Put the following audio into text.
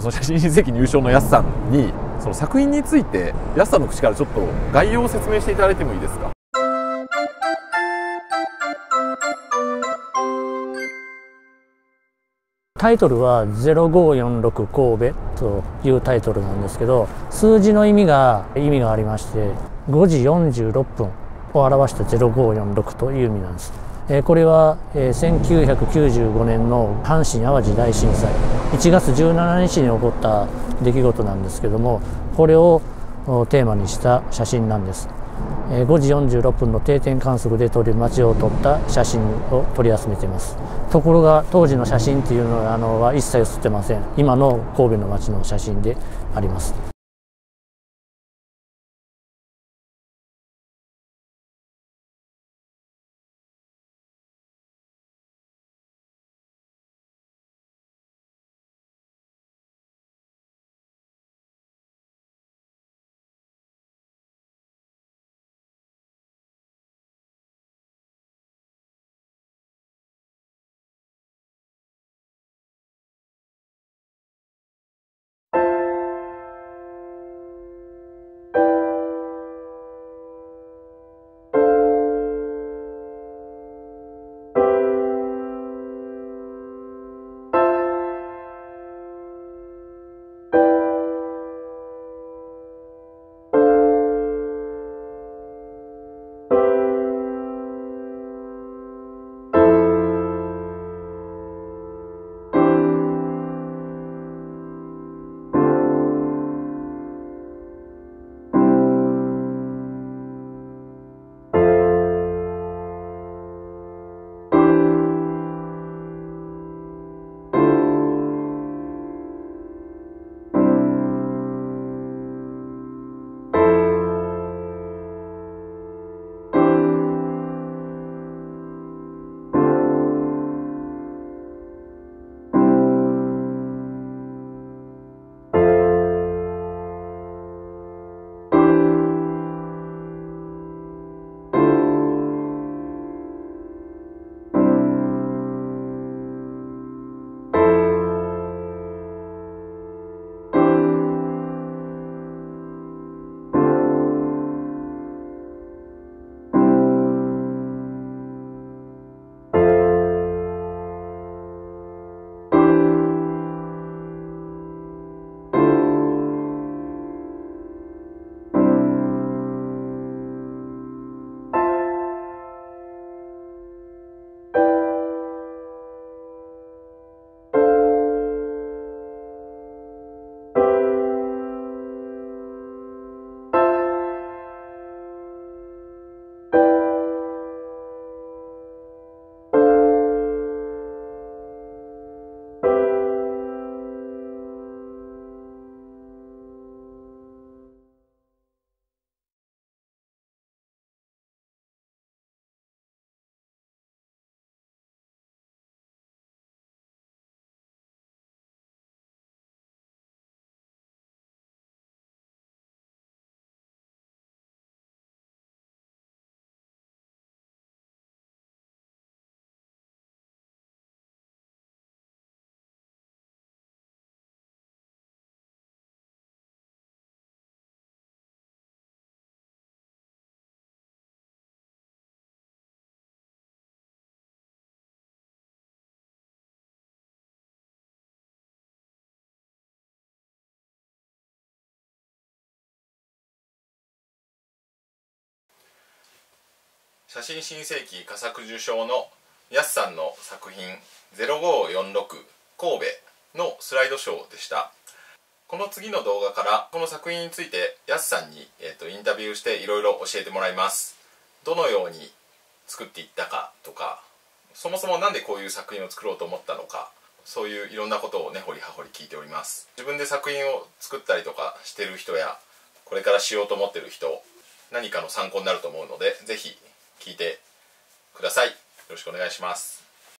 その写真新世紀入賞のやすさんにその作品についてやすさんの口からちょっと概要を説明していただいてもいいですか？タイトルは0546神戸というタイトルなんですけど数字の意味が意味がありまして5時46分を表した0546という意味なんです。えこれは、えー1995年の阪神・淡路大震災。1月17日に起こった出来事なんですけどもこれをテーマにした写真なんです、えー5時46分の定点観測で撮る街を撮った写真を取り集めています。ところが当時の写真っていうのはあのは一切写ってません。今の神戸の街の写真であります。Thank you. 写真新世紀佳作受賞のやすさんの作品0546神戸のスライドショーでした。この次の動画からこの作品についてやすさんに、えー、とインタビューしていろいろ教えてもらいます。どのように作っていったかとかそもそも何でこういう作品を作ろうと思ったのかそういういろんなことを根掘り葉掘り聞いております。自分で作品を作ったりとかしてる人やこれからしようと思ってる人何かの参考になると思うのでぜひ聞いてください。よろしくお願いします。